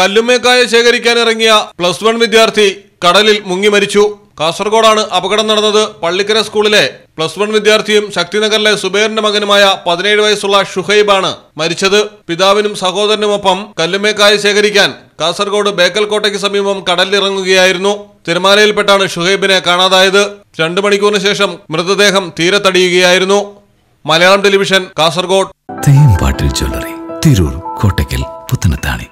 കല്ലുമേക്കായ ശേഖരിക്കാൻ ഇറങ്ങിയ plus one വിദ്യാർത്ഥി കടലിൽ മുങ്ങി മരിച്ചു. കാസർഗോഡാണ് അപകടം നടന്നത്. പള്ളിക്കര സ്കൂളിലെ പ്ലസ് വൺ വിദ്യാർത്ഥിയും ശക്തിനഗറിലെ സുബൈറിന്റെ മകനുമായ പതിനേഴ് വയസ്സുള്ള ഷുഹൈബാണ് മരിച്ചത്. പിതാവിനും സഹോദരനുമൊപ്പം കല്ലുമേക്കായ ശേഖരിക്കാൻ കാസർഗോഡ് ബേക്കൽ കോട്ടയ്ക്ക് സമീപം കടലിലിറങ്ങുകയായിരുന്നു. തിരമാലയിൽപ്പെട്ടാണ് ഷുഹൈബിനെ കാണാതായത്. രണ്ടു മണിക്കൂറിന് ശേഷം മൃതദേഹം തീരത്തടിയുകയായിരുന്നു മലയാളം ടെലിവിഷൻ കാസർഗോഡ്. തേമ്പാട്ടിൽ ജ്വല്ലറി തിരൂർ കോട്ടയ്ക്കൽ പുത്തനത്താണി.